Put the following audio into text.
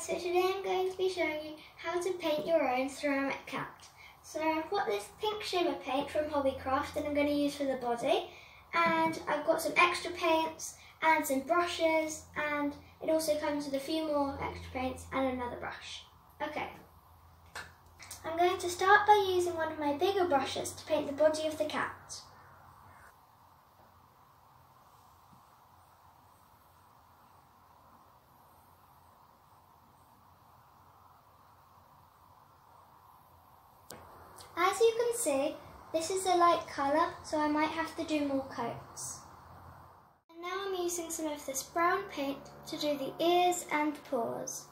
so today I'm going to be showing you how to paint your own ceramic cat. So I've got this pink shimmer paint from Hobbycraft that I'm going to use for the body and I've got some extra paints and some brushes and it also comes with a few more extra paints and another brush. Okay, I'm going to start by using one of my bigger brushes to paint the body of the cat. As you can see, this is a light colour, so I might have to do more coats. And now I'm using some of this brown paint to do the ears and paws.